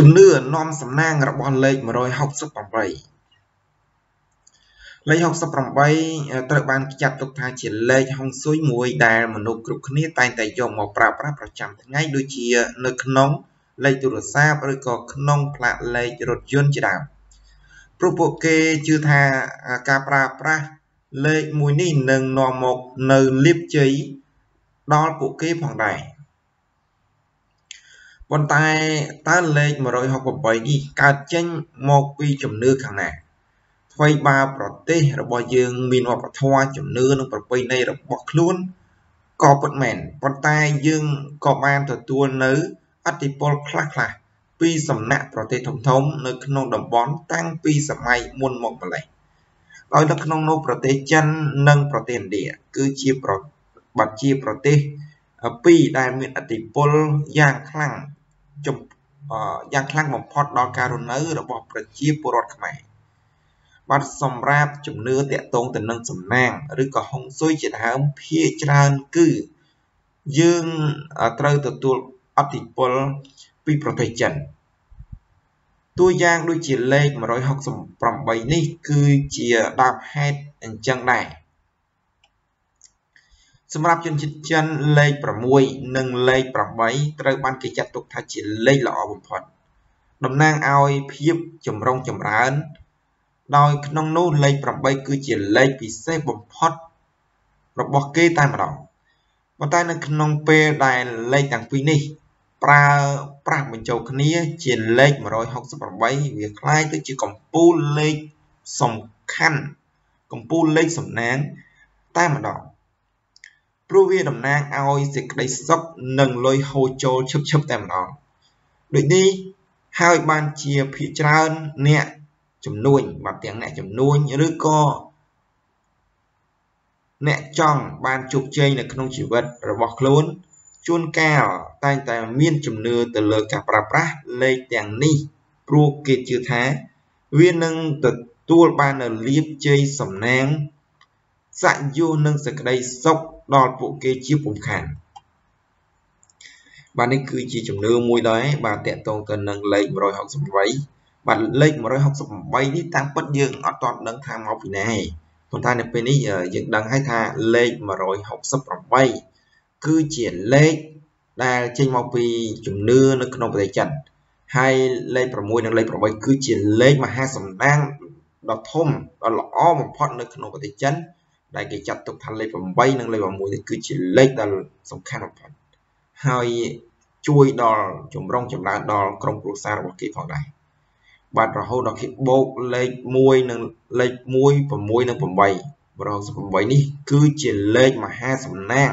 ជំនឿនាំសំណាងរបស់លេខ168លេខ68ត្រូវបានចាត់ទុកថាជាលេខហុងស៊ុយមួយដែលមនុស្សគ្រប់គ្នាតែងតែយកមកប្រើប្រាស់ប្រចាំថ្ងៃដូចជានៅក្នុងលេខទូរស័ព្ទឬក៏ក្នុងផ្លាកលេខរថយន្តជាដើមព្រោះពួកគេជឿថាការប្រើប្រាស់លេខមួយនេះនឹងនាំមកនៅលាភជ័យដល់ពួកគេផងដែរ ប៉ុន្តែតើលេខ168នេះកើតចេញមកពីជំនឿខាងណាអ្វីបើប្រទេសរបស់យើងមានវប្បធម៌ជំនឿនិងប្រពៃណីរបស់ខ្លួនក៏ពិតមែនប៉ុន្តែយើងក៏បានទទួលនៅអតិពលខ្លះៗពីសំណាក់ប្រទេសធំធំនៅក្នុងតំបន់តាំងពីសម័យមុនមកម្លេះដោយនៅក្នុងនោះប្រទេសចិននិងប្រទេសឥណ្ឌាគឺជាប្របាត់ជាប្រទេសពីរដែលមានអតិពលយ៉ាងខ្លាំង យ៉ាងខ្លាំងបំផុតដល់ការរស់នៅរបស់ប្រជាពលរដ្ឋខ្មែរបាទសម្រាប់ជំនឿតាក់ទងទៅនឹងសំណាងឬក៏ហុងស៊ុយជាដើមភាគច្រើនគឺយើងត្រូវទទួលអតិពលពីប្រទេសចិនតួយ៉ាងដូចជាលេខ168នេះគឺជាដើមហេតុអញ្ចឹងដែរ សម្រាប់ជនជាតិចិនលេខ6និងលេខ8ត្រូវបានគេចាត់ទុកថាជាលេខល្អបំផុតតំណាងឲ្យភាពចម្រុងចម្រើនដោយក្នុងនោះលេខ8គឺជាលេខពិសេសបំផុតរបស់គេតែម្ដងប៉ុន្តែនៅក្នុងពេលដែលលេខទាំងពីរនេះប្រើប្រាស់បញ្ចូលគ្នាជាលេខ168វាคล้ายទៅជាកម្ពូលលេខសំខាន់កម្ពូលលេខសំណាងតែម្ដង ព្រោះវាតំណាងឲ្យសេចក្តីសុខនិងលុយហូរចូលឈឹបឈឹបតែម្ដងដូចនេះហើយបានជាភាកច្រើនអ្នកជំនួញបាទទាំងអ្នកជំនួញឬក៏អ្នកចង់បានជោគជ័យនៅក្នុងជីវិតរបស់ខ្លួនជួនកាលតែងតែមានជំនឿទៅលើការប្រើប្រាស់លេខទាំងនេះព្រោះគេជឿថា វានឹងទទួលបាននូវលាភជ័យសំណាង សយុះនិងសេចក្តីសុខដល់ពួកគេជាពុំខានបាទនេះគឺជាជំនឿមួយដែរបាទតកតងទៅនឹងលេខ168បាទលេខ168នេះតាមពិតយើងអត់ទាន់ដឹងថាមកពីណាទេប៉ុន្តែនៅពេលនេះយើងដឹងហើយថាលេខ168គឺជាលេខដែលចេញមកពីជំនឿនៅក្នុងប្រទេសចិនហើយលេខ6និងលេខ8គឺជាលេខមហាសំណាងដ៏ធំដ៏ល្អបំផុតនៅក្នុងប្រទេសចិន ដែលគេចាត់ទុកថាលេខ8និងលេខ6នេះគឺជាលេខដែលសំខាន់បំផុតហើយជួយដល់ចម្រុងចម្រើនដល់ក្រុមគ្រួសាររបស់គេផងដែរបាទរហូតដល់គេបូកលេខ1និងលេខ1 6និង8 168នេះគឺជាលេខមហាសំណាង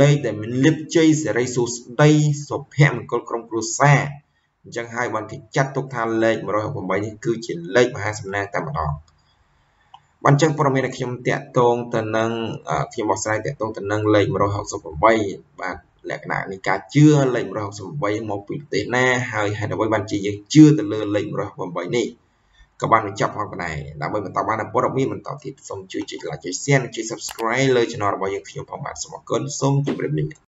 លេខដែលមានលិបជ័យសេរីសុស្ដីសុភមង្គលក្រុមគ្រួសារអញ្ចឹងហើយបានគេចាត់ទុកថាលេខ168នេះគឺជាលេខមហាសំណាងតែម្ដង បានចឹងព័ត៌មានដែលខ្ញុំតាក់ទងទៅនឹងខ្ញុំបកស្រាយតាក់ទងទៅនឹងលេខ168បាទលក្ខណៈនៃការជឿលេខ168មកពីប្រទេសណាហើយហេតុអ្វីបានជាយើងជឿទៅលើលេខ168នេះក៏បានបញ្ចប់ផងដែរដើម្បីបន្តបានព័ត៌មានបន្តទៀតសូមជួយចុច like ចុច share និងចុច subscribe លើ channel របស់យើងខ្ញុំផងបាទសូមអរគុណសូមជម្រាបលា